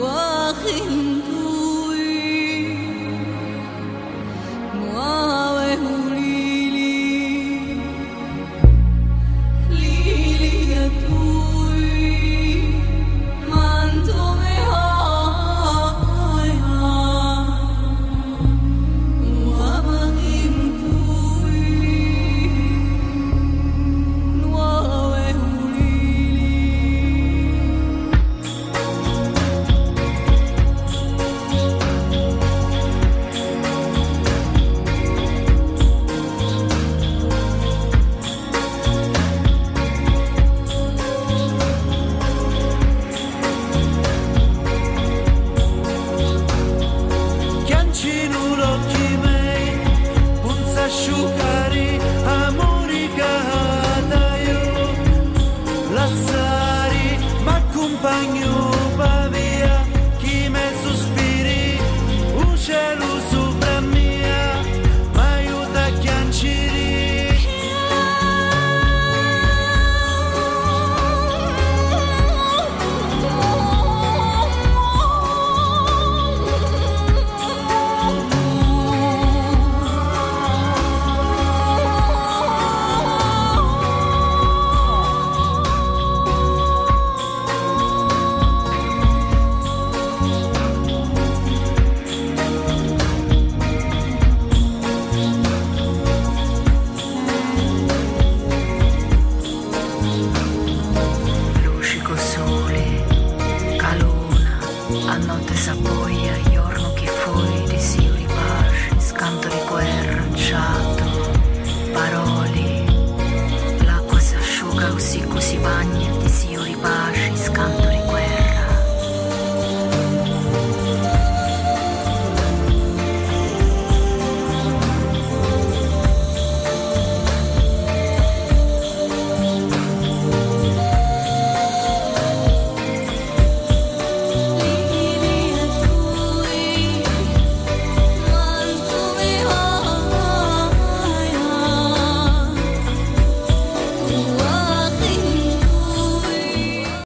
واخنتو